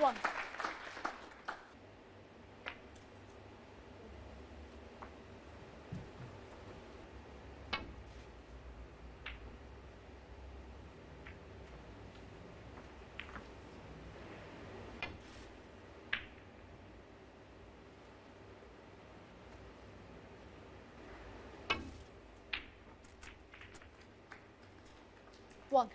one. One.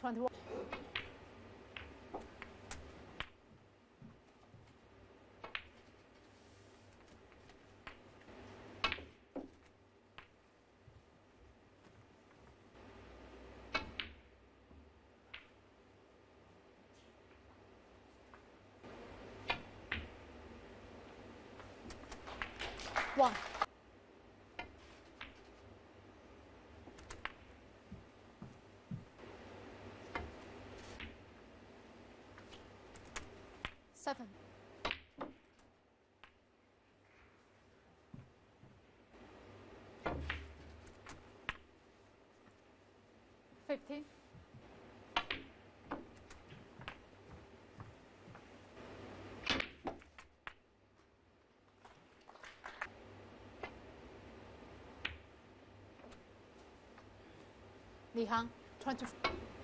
21. One. 15. Li Hang, 24.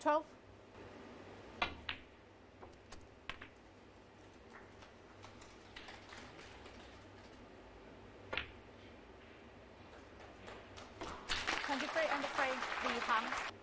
Twelve. Twenty-three and three. Li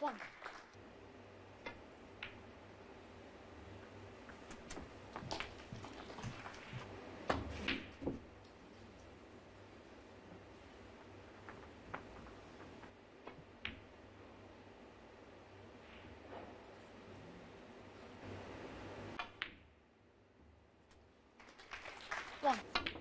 Hang. One.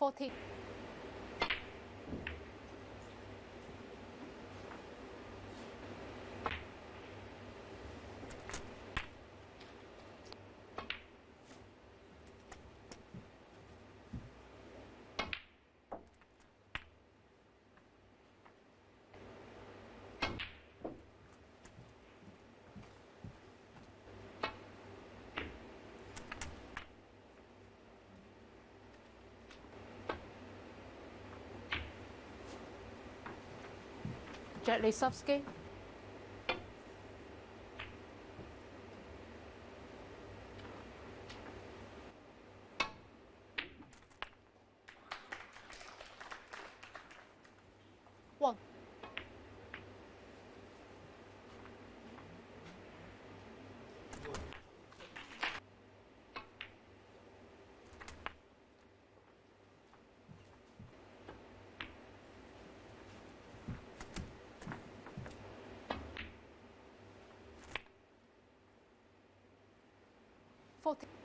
One. Fourteen. Jack Lisowski. 포트.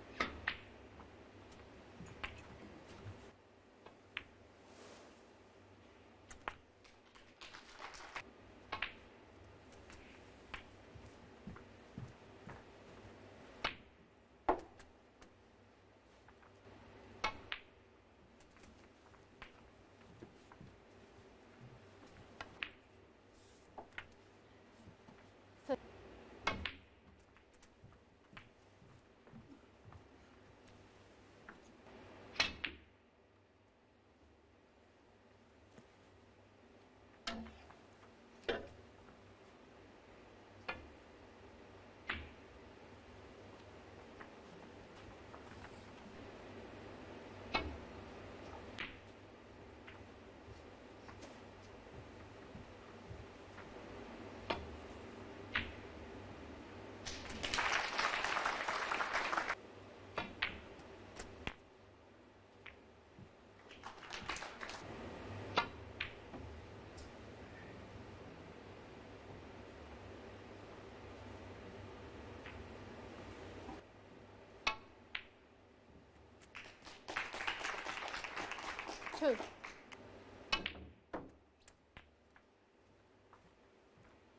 Two.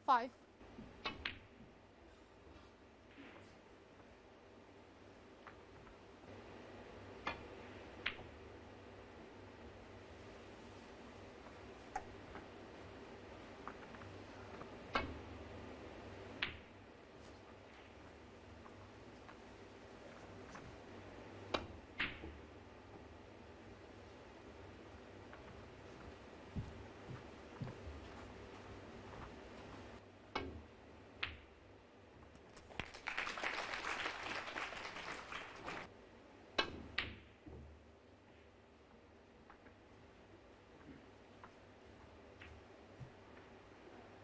Five.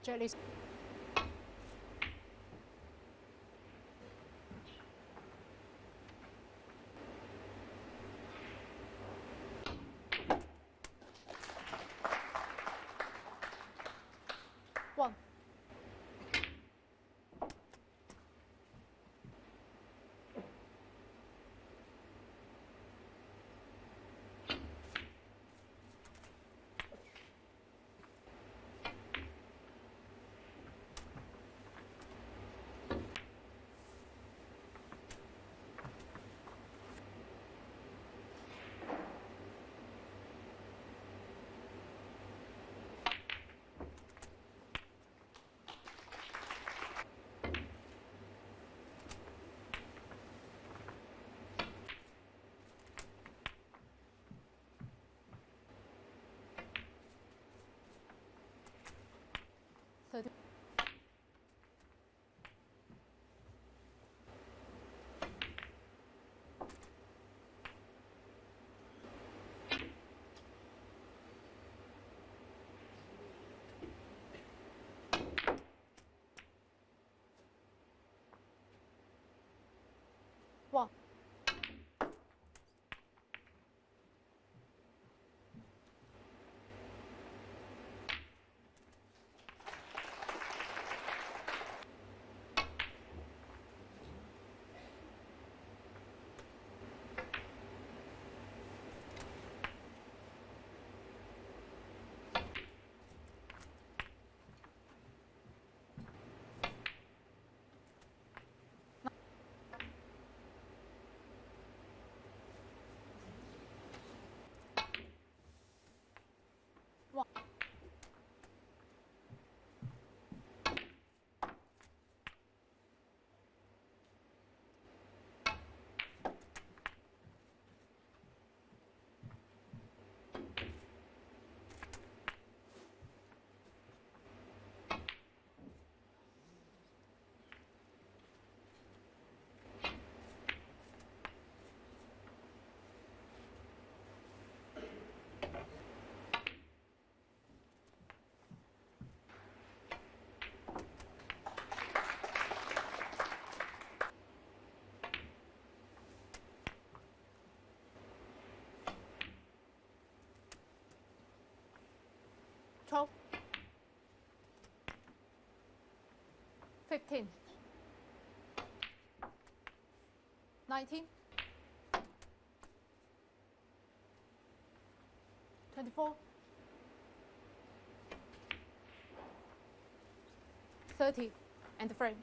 Jack Lis- 봐봐 15, 19, 24, 30, and the frame.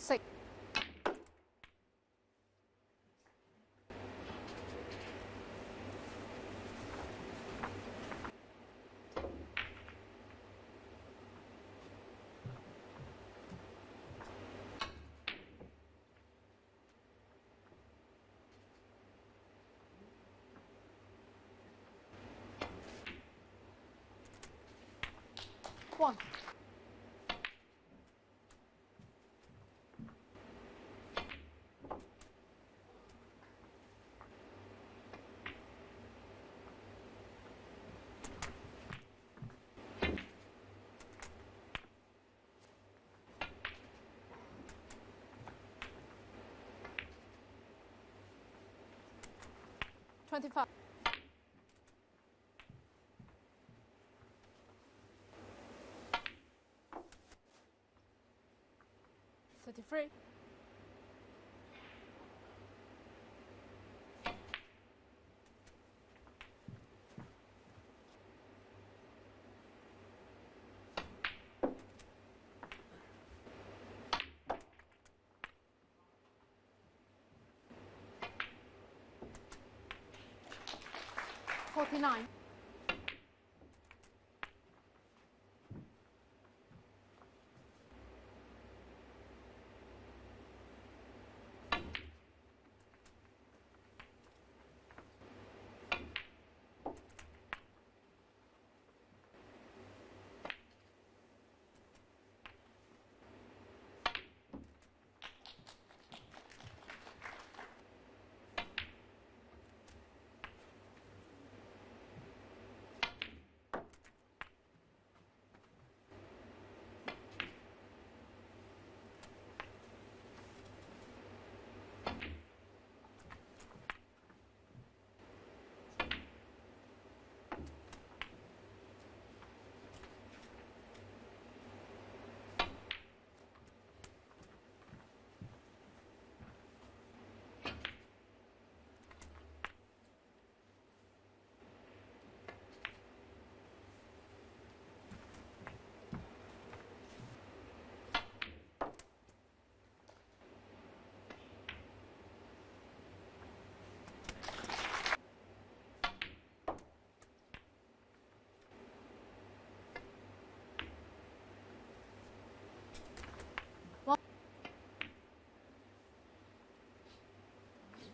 Six. One. Twenty-five. Thirty-three. Forty-nine.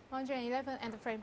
One hundred and eleven and the frame.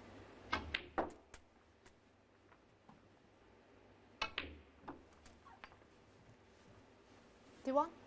51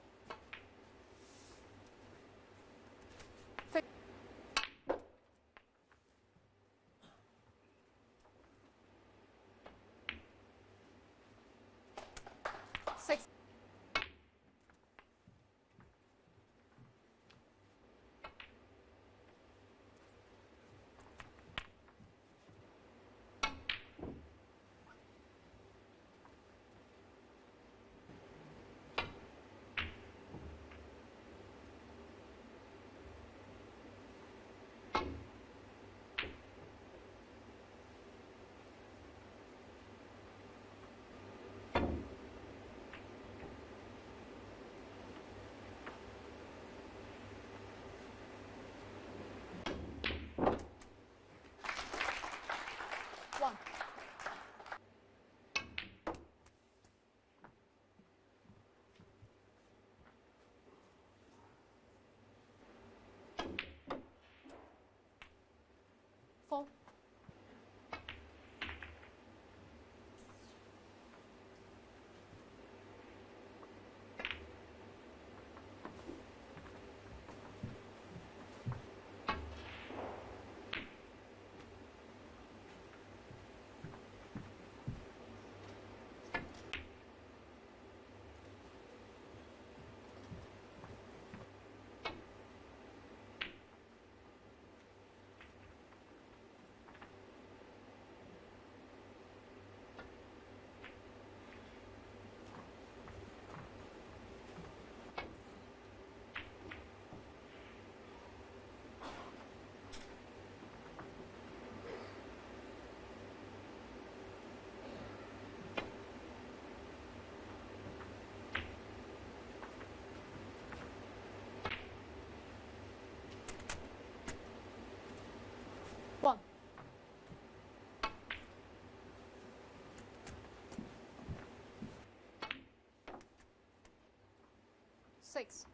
Six.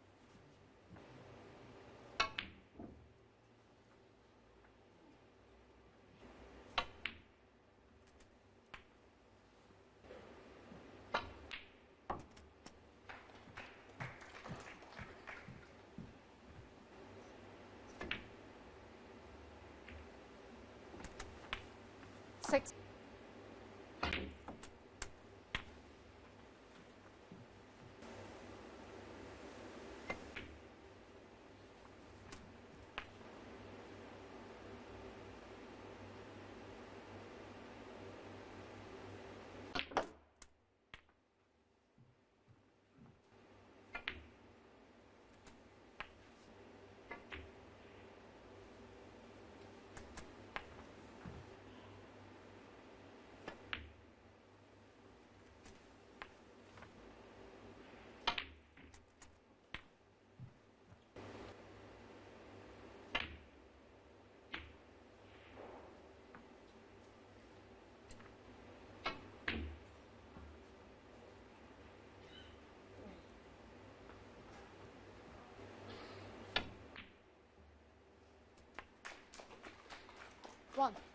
One.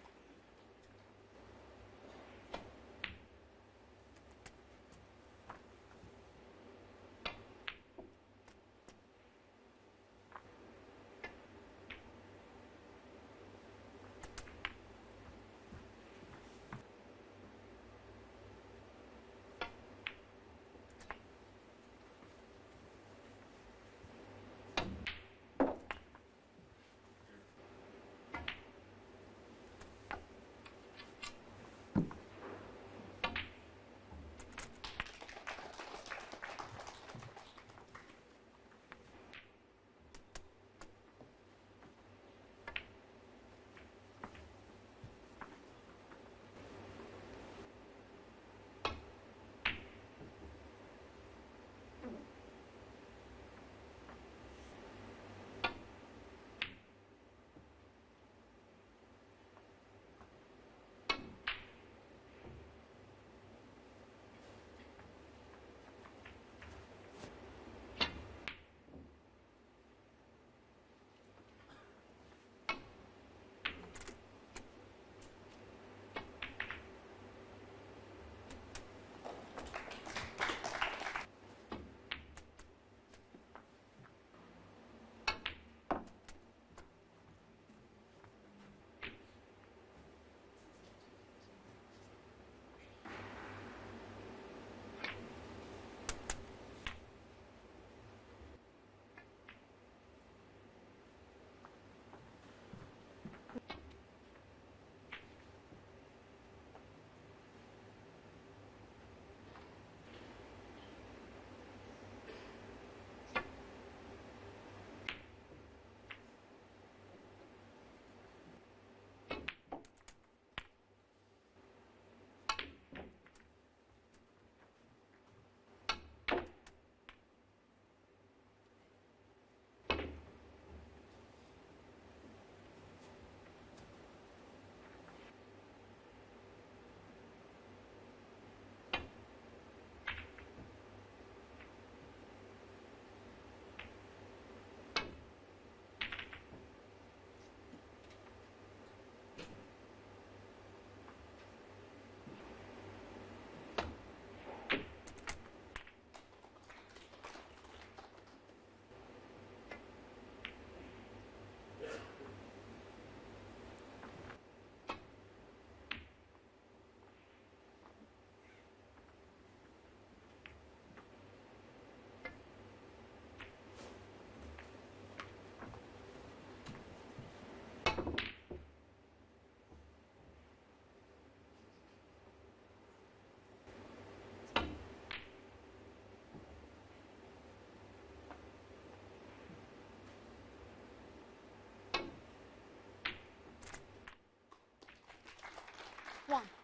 One.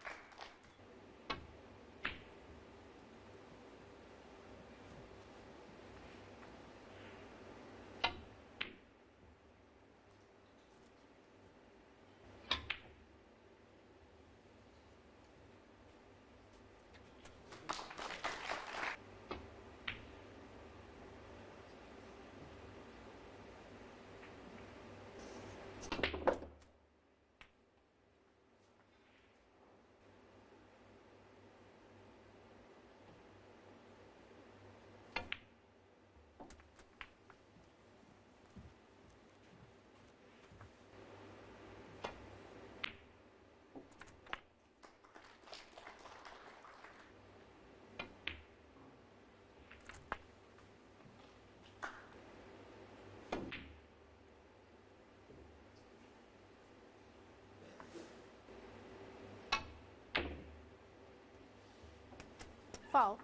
Foul.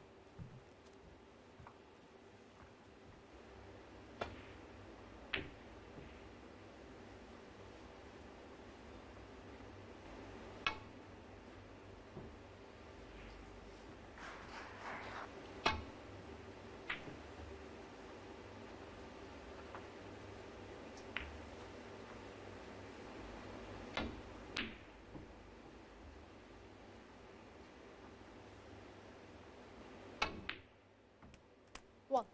One.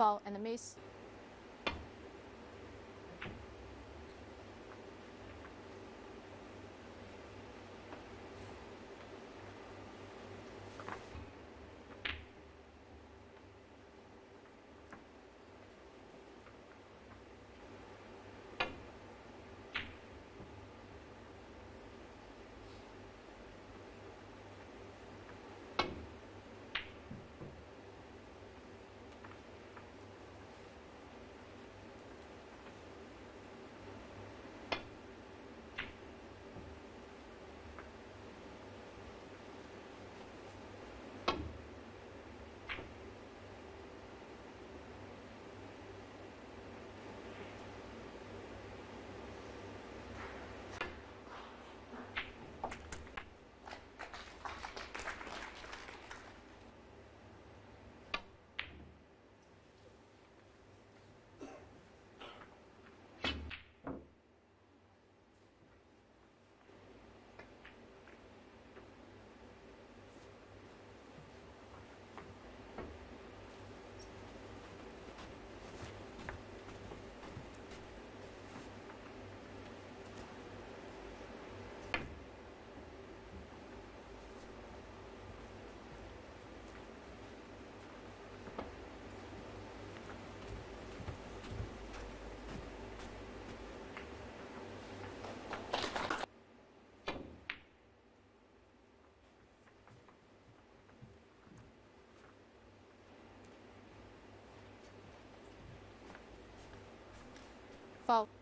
Foul and a miss. Foul.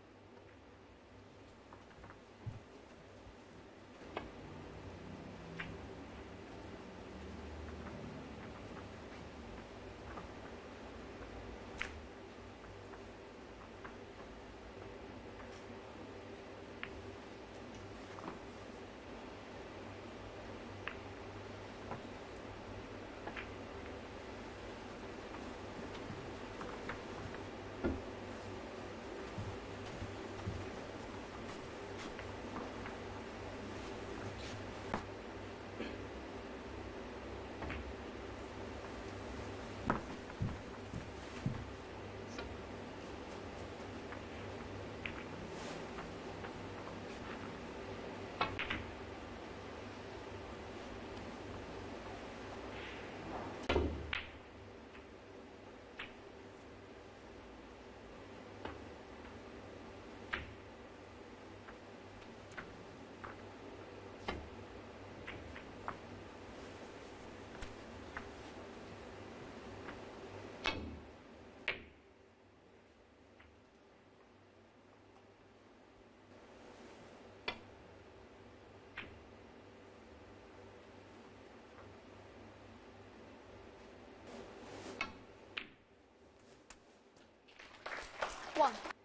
One.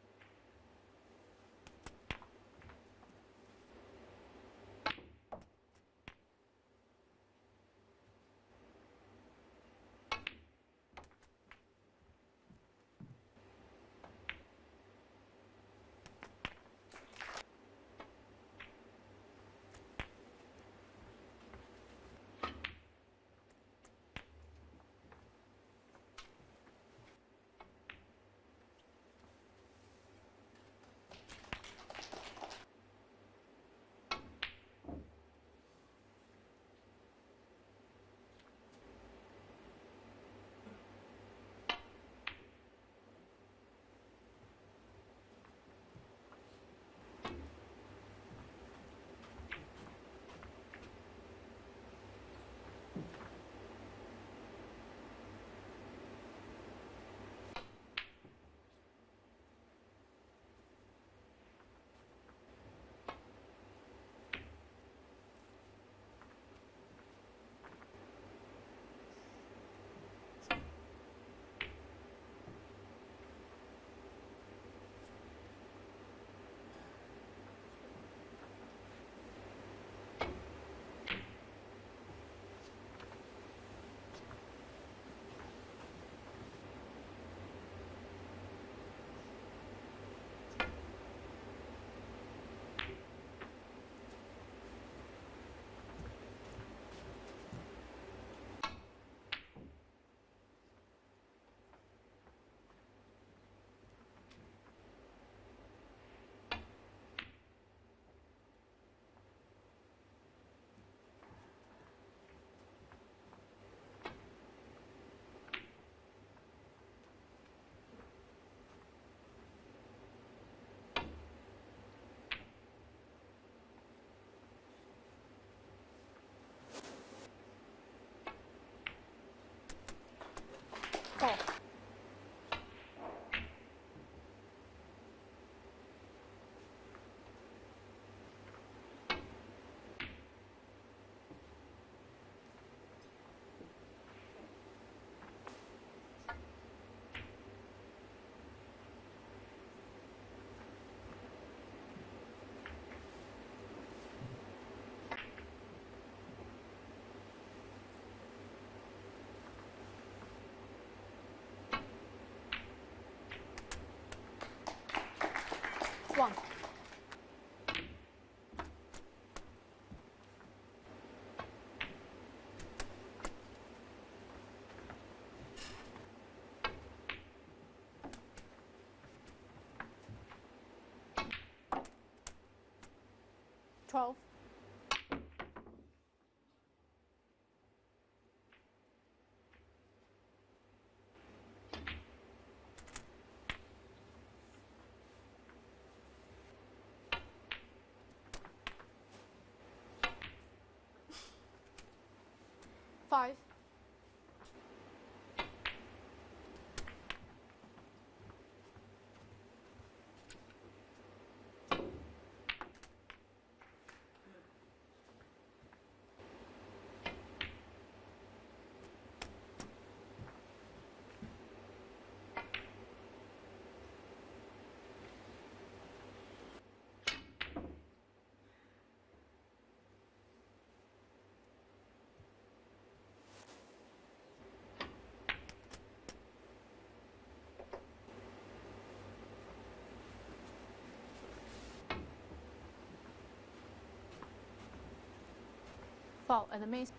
Four. 12. Five. Foul and the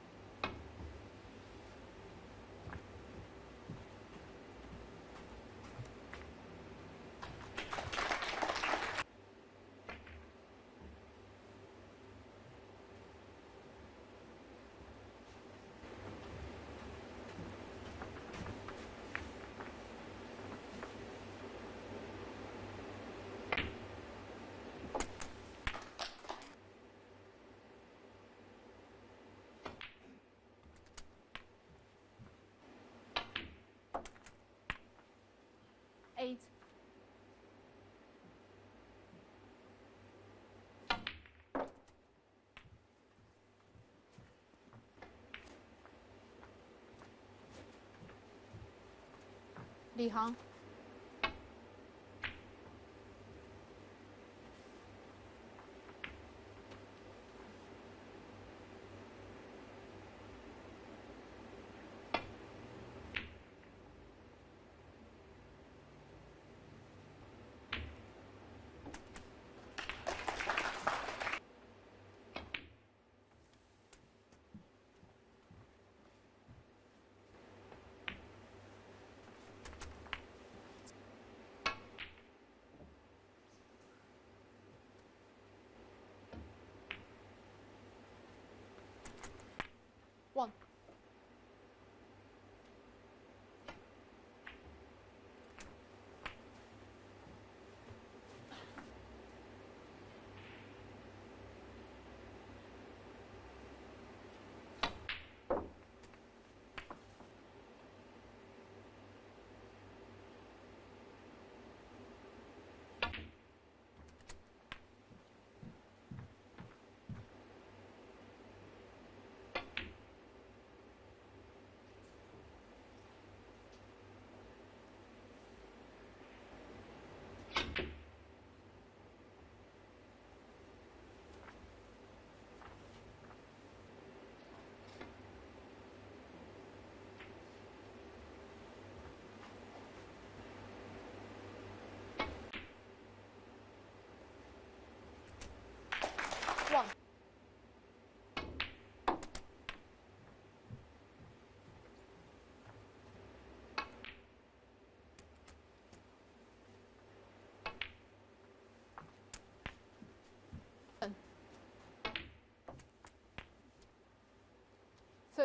李航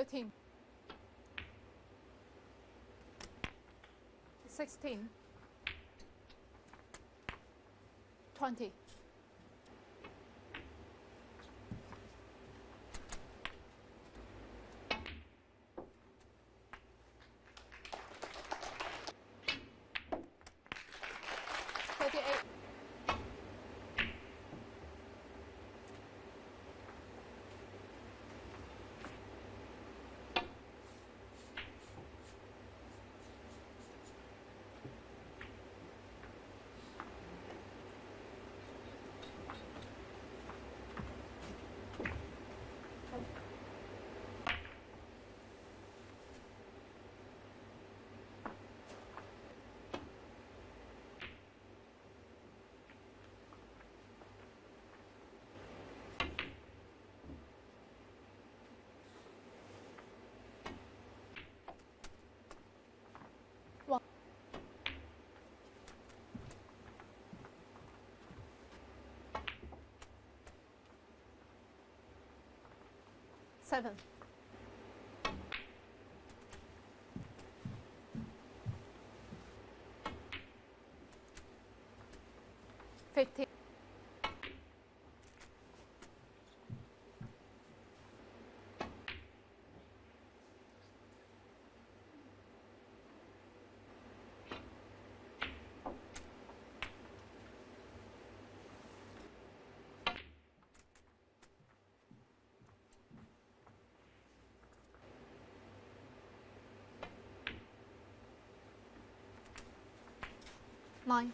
13 16 20 38 one seven. Fifteen nine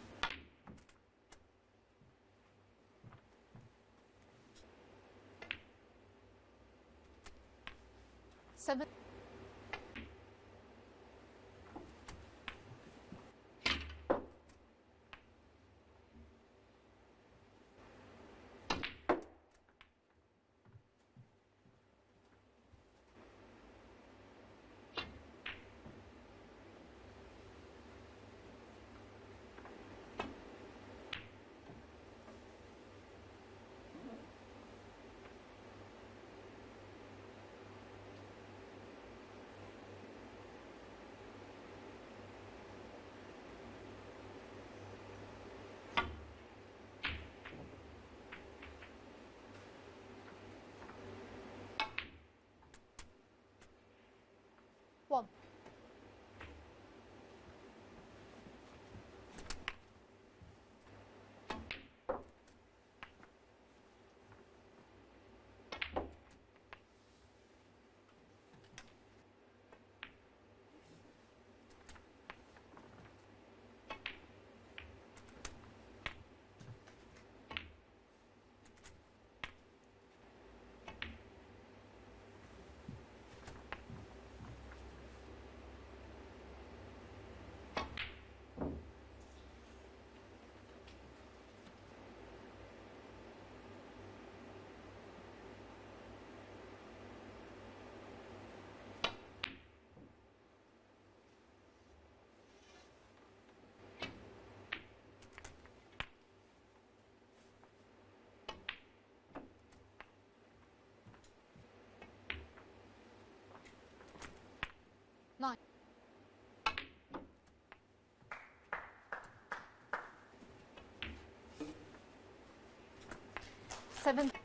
seven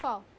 Foul.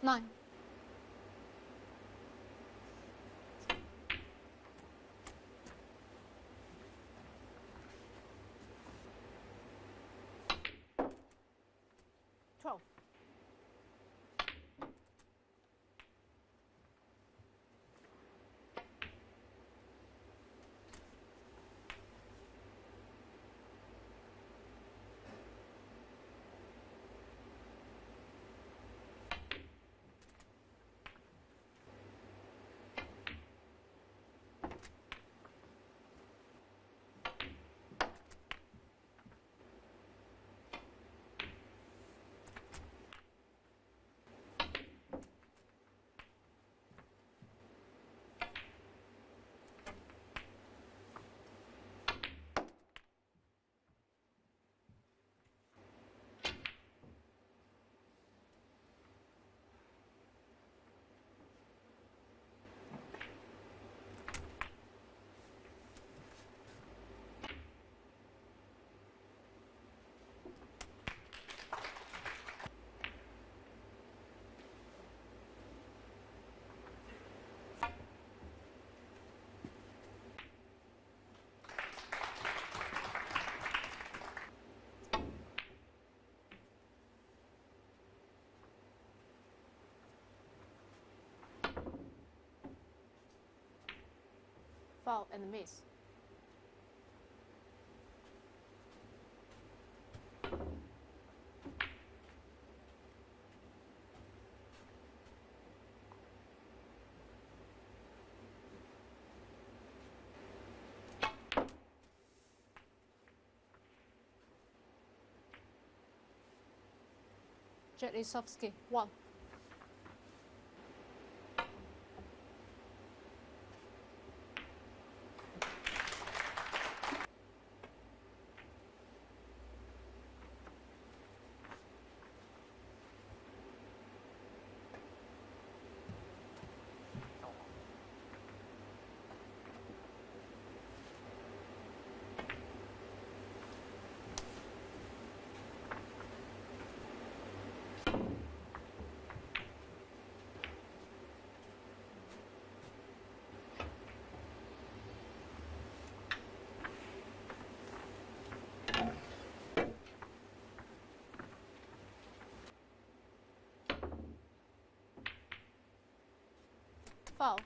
Nine. Twelve. Foul and miss. Jack Lisowski, one. Foul.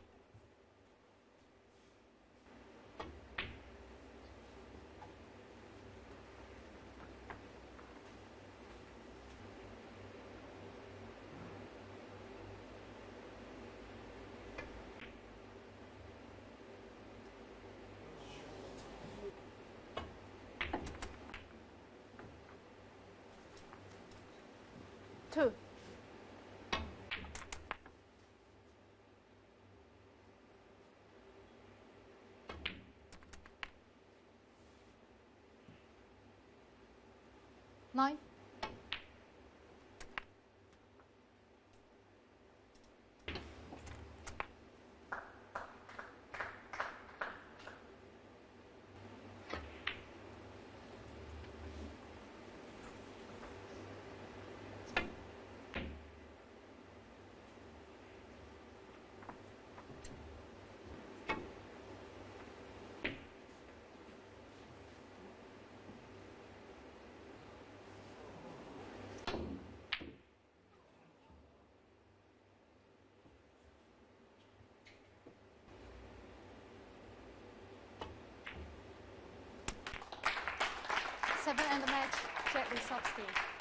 Two. Nine. Seven and the match, Jack Lisowski.